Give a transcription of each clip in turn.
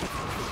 Let's go.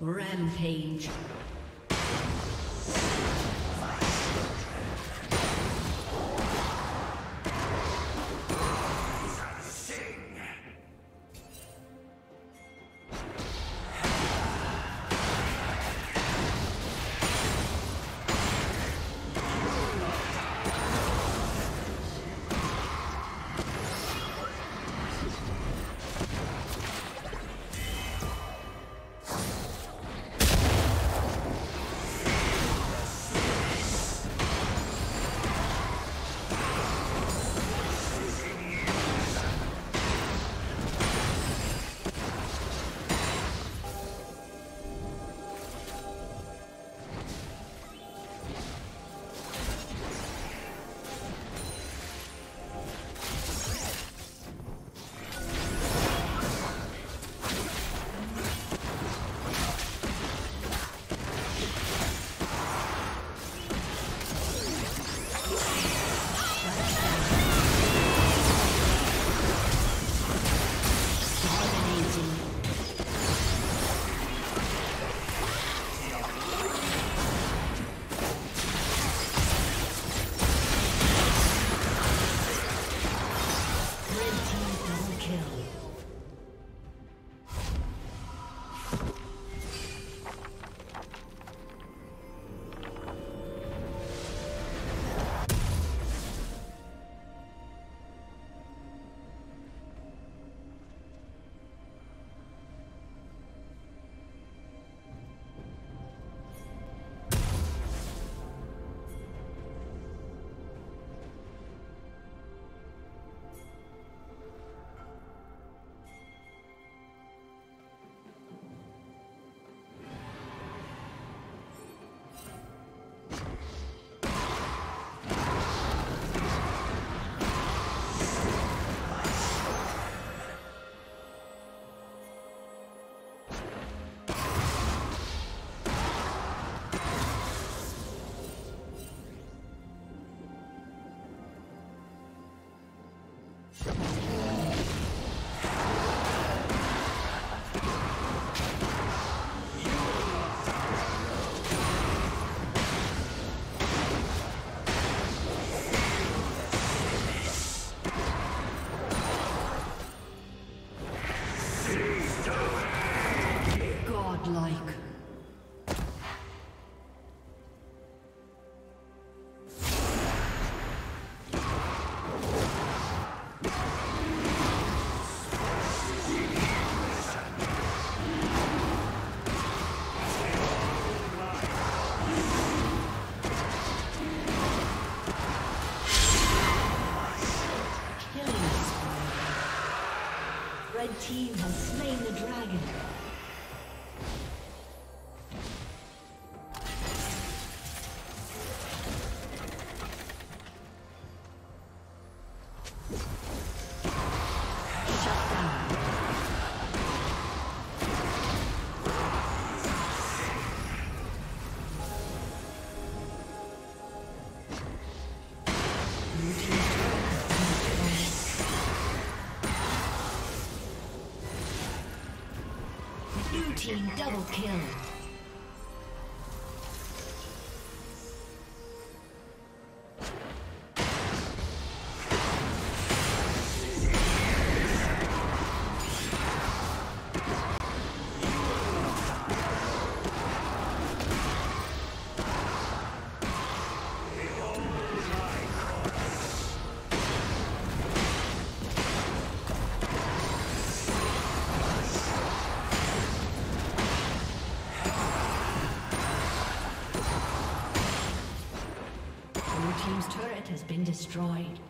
Rampage. Team double kill. Destroyed.